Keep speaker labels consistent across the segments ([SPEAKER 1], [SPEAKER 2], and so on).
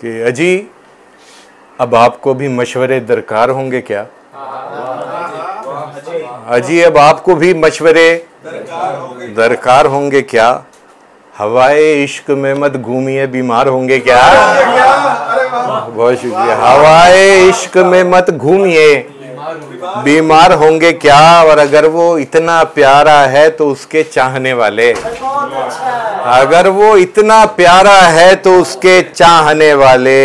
[SPEAKER 1] कि अजी, अब आपको भी मशवरे दरकार होंगे क्या? अजी, अब आपको भी मशवरे दरकार होंगे क्या? हवाए इश्क में मत घूमिए, बीमार होंगे क्या? बहुत शुक्रिया। हवाए इश्क में मत घूमिए, बीमार होंगे क्या? और अगर वो इतना प्यारा है तो उसके चाहने वाले। अगर वो इतना प्यारा है तो उसके चाहने वाले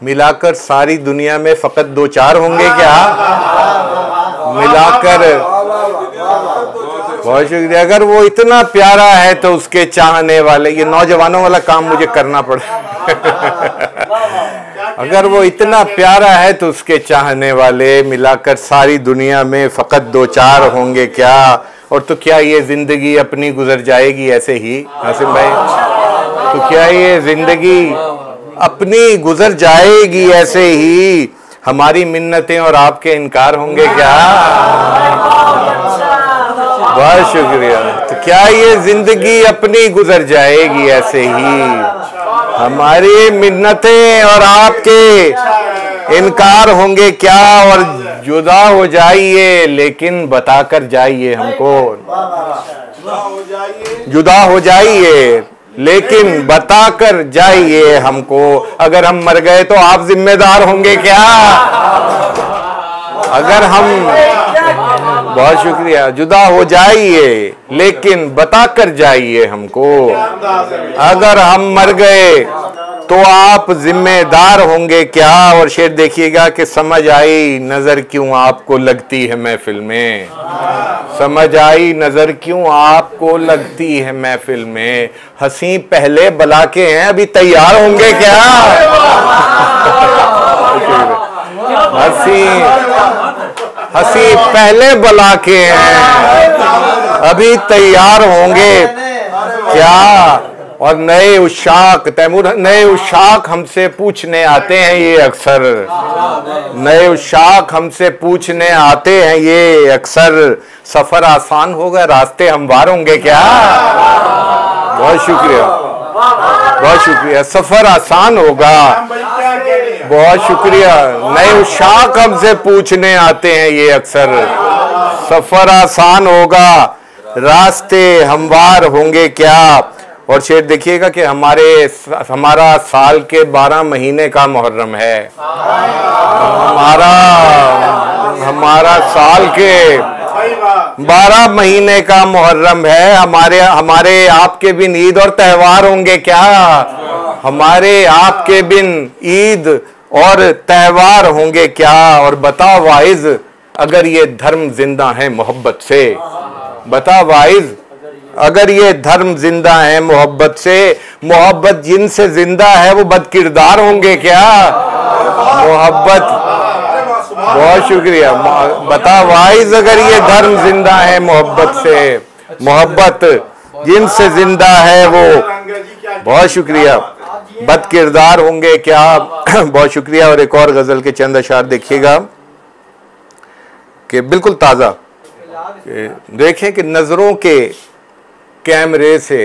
[SPEAKER 1] मिलाकर सारी दुनिया में फकत दो चार होंगे क्या मिलाकर बहुत शुक्रिया अगर वो इतना प्यारा है तो उसके चाहने वाले ये नौजवानों वाला काम मुझे करना पड़ा अगर वो इतना प्यारा है तो उसके चाहने वाले मिलाकर सारी दुनिया में फकत दो चार होंगे क्या और तो क्या ये ज़िंदगी अपनी गुजर जाएगी ऐसे ही? हासिम भाई तो क्या ये ज़िंदगी अपनी गुजर जाएगी ऐसे ही? हमारी मिन्नतें और आपके इनकार होंगे क्या? बहुत शुक्रिया। तो क्या ये ज़िंदगी अपनी गुजर जाएगी ऐसे ही? हमारी मिन्नतें और आपके इनकार होंगे क्या और जुदा हो जाइए, लेकिन बताकर जाइए हमको। जुदा हो जाइए, लेकिन बताकर जाइए हमको। अगर हम मर गए तो आप जिम्मेदार होंगे क्या? अगर हम बहुत शुक्रिया। जुदा हो जाइए, लेकिन बताकर जाइए हमको। अगर हम मर गए तो आप जिम्मेदार होंगे क्या? और शेर देखिएगा कि समझ आई नज़र क्यों आपको लगती है महफिल में। समझ आई नज़र क्यों आपको लगती है महफिल में। हँसी पहले बला के हैं, अभी तैयार होंगे क्या? हँसी हँसी पहले बला के हैं, अभी तैयार होंगे क्या? और नए उशाक, तैमूर, नए उशाक हमसे पूछने आते हैं ये अक्सर। नए उशाक हमसे पूछने आते हैं ये अक्सर। सफ़र आसान होगा, रास्ते हमवार होंगे क्या? बहुत शुक्रिया। बहुत शुक्रिया। सफ़र आसान होगा। बहुत शुक्रिया। नए उशाक हमसे पूछने आते हैं ये अक्सर। सफ़र आसान होगा, रास्ते हमवार होंगे क्या? और शेर देखिएगा कि हमारे हमारा साल के बारह महीने का मुहर्रम है। हमारा हमारा साल के बारह महीने का मुहर्रम है। हमारे हमारे आपके बिन ईद और त्यौहार होंगे क्या? हमारे आपके बिन ईद और त्यौहार होंगे क्या? और बता वाइज, अगर ये धर्म ज़िंदा है मोहब्बत से बता वाइज अगर ये धर्म ज़िंदा है मोहब्बत से, मोहब्बत जिनसे ज़िंदा है वो बदकिरदार होंगे क्या? मोहब्बत। बहुत शुक्रिया। बता, वाइज अगर ये धर्म ज़िंदा है मोहब्बत से, मोहब्बत जिनसे ज़िंदा है वो। बहुत शुक्रिया। बद किरदार होंगे क्या? बहुत शुक्रिया। और एक और गज़ल के चंद अशार देखिएगा, कि बिल्कुल ताज़ा। देखें कि नज़रों के कैमरे से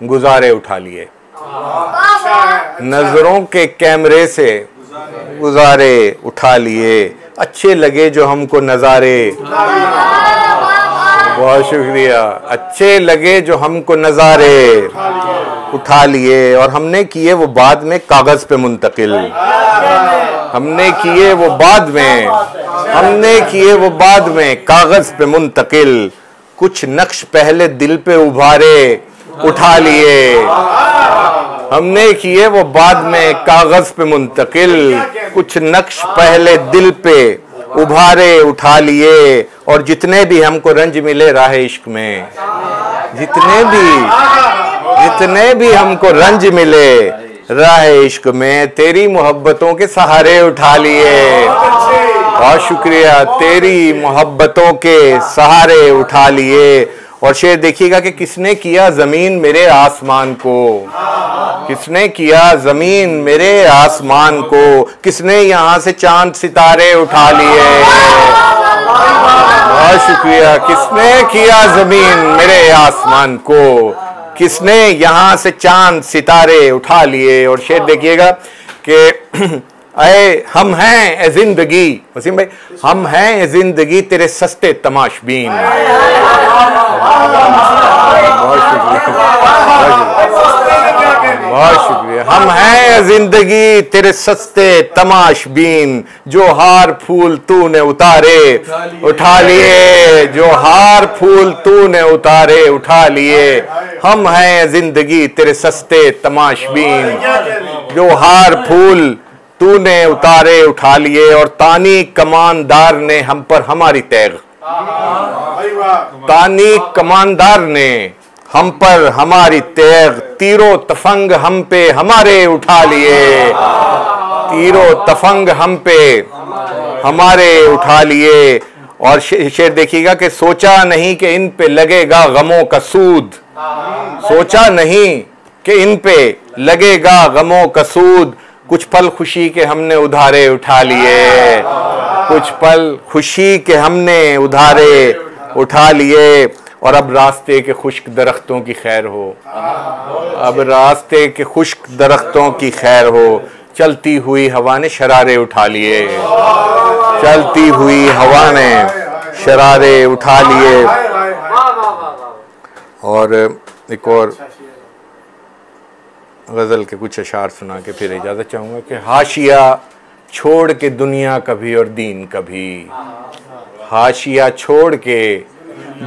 [SPEAKER 1] गुजारे उठा लिए। नज़रों के कैमरे से गुजारे उठा लिए। अच्छे लगे जो हमको नज़ारे। बहुत शुक्रिया। अच्छे लगे जो हमको नज़ारे उठा लिए और हमने किए वो बाद में कागज़ पे मुंतकिल। हमने किए वो बाद में। हमने किए वो बाद में कागज़ पे मुंतकिल। कुछ नक्श पहले दिल पे उभारे, उठा लिए। हमने किए वो बाद में कागज़ पे मुंतकिल। कुछ नक्श पहले दिल पे उभारे, उठा लिए। और जितने भी हमको रंज मिले राह इश्क में, जितने भी जितने भी हमको रंज मिले राह इश्क में, तेरी मोहब्बतों के सहारे उठा लिए। बहुत शुक्रिया। तेरी मोहब्बतों के सहारे उठा लिए। और शेर, देखिएगा कि किसने किया ज़मीन मेरे आसमान को? किसने किया ज़मीन मेरे आसमान को? किसने यहाँ से चाँद सितारे उठा लिए? बहुत शुक्रिया। किसने किया ज़मीन मेरे आसमान को? किसने यहाँ से चाँद सितारे उठा लिए? और शेर, देखिएगा कि अरे हम हैं ए ज़िंदगी। वसीम भाई हम हैं ए ज़िंदगी तेरे सस्ते तमाशबीन बहुत शुक्रिया। बहुत शुक्रिया। हम हैं ज़िंदगी तेरे सस्ते तमाशबीन जो हार फूल तूने उतारे उठा लिए। जो हार फूल तूने उतारे उठा लिए। हम हैं ज़िंदगी तेरे सस्ते तमाशबीन जो हार फूल तूने उतारे उठा लिए और तानी कमानदार ने हम पर हमारी तैग। तानी कमानदार ने हम पर हमारी तैग। तीरो तफंग हम पे हमारे उठा लिए। तीरो तफंग हम पे हमारे उठा लिए। और शेर देखिएगा कि सोचा नहीं कि इन पे लगेगा गमों का सूद। सोचा नहीं कि इन पे लगेगा गमों का सूद। कुछ पल खुशी के हमने उधारे उठा लिए। कुछ पल खुशी के हमने उधारे उठा लिए। और अब रास्ते के खुश्क दरख्तों की खैर हो। अब रास्ते के खुश्क दरख्तों की खैर हो। चलती हुई हवा ने शरारे उठा लिए। चलती हुई हवा ने शरारे उठा लिए। और एक और गज़ल के कुछ अशार सुना के फिर इजाज़त चाहूँगा कि हाशिया छोड़ के दुनिया कभी और दीन कभी। हाशिया छोड़ के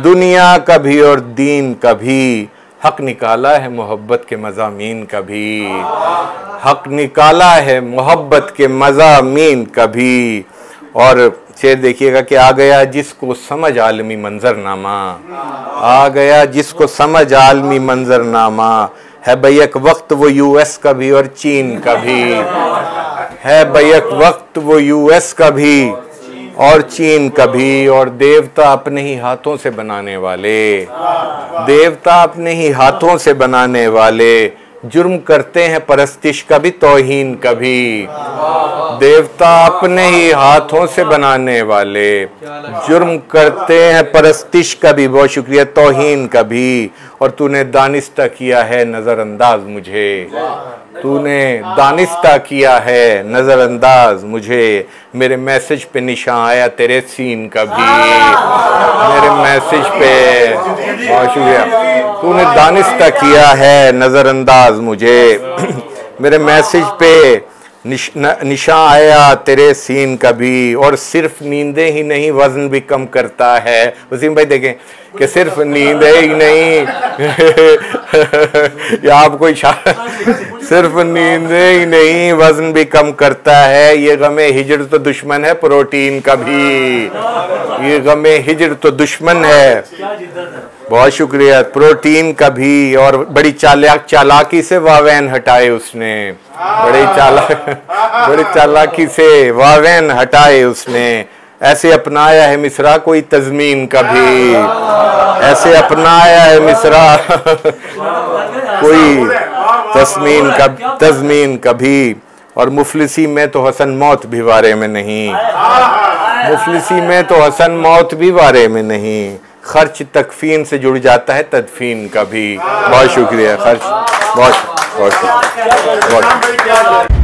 [SPEAKER 1] दुनिया कभी और दीन कभी। हक निकाला है मोहब्बत के मजामीन कभी। हक निकाला है मोहब्बत के मजामीन कभी। और शेर देखिएगा कि आ गया जिसको समझ आलमी मंजरनामा। आ गया जिसको समझ आलमी मंजरनामा। है बैक वक्त वो यूएस का भी और चीन का भी है बैक वक्त वो यूएस का भी और चीन का भी और देवता अपने ही हाथों से बनाने वाले। देवता अपने ही हाथों से बनाने वाले। जुर्म करते हैं परस्तिश का भी तोहीन, कभी देवता अपने ही हाथों से बनाने वाले। जुर्म करते हैं परस्तिश का भी बहुत शुक्रिया, तोहीन कभी। और तूने दानिस्ता किया है, नज़रअंदाज मुझे। तूने दानिस्ता किया है, नज़रअंदाज मुझे। मेरे मैसेज पे निशान आया, तेरे सीन का भी मेरे मैसेज पे, बहुत शुक्रिया। तूने दानिस्ता किया है नज़रअंदाज मुझे। मेरे मैसेज पे निश, आया तेरे सीन का भी और सिर्फ़ नींदे ही नहीं वज़न भी कम करता है। वसीम भाई देखें कि सिर्फ़ नींदे ही नहीं। या आपको इशारा सिर्फ़ नींदे ही नहीं वज़न भी कम करता है। ये गमे हिजर तो दुश्मन है प्रोटीन का भी ये गमे हिजर तो दुश्मन है। बहुत शुक्रिया। प्रोटीन का भी और बड़ी चालाक चालाकी से वावैन हटाए उसने। बड़ी चालाक बड़ी चालाकी से वावैन हटाए उसने। ऐसे अपनाया है मिसरा कोई तजमीन का भी ऐसे अपनाया है मिसरा कोई तस्मीन का तजमीन कभी। और मुफलिसी में तो हसन मौत भी बारे में नहीं। मुफलिसी में तो हसन मौत भी बारे में नहीं। खर्च तकफीन से जुड़ जाता है, तदफीन का भी बहुत शुक्रिया, खर्च, बहुत बहुत शुक्रिया, बहुत।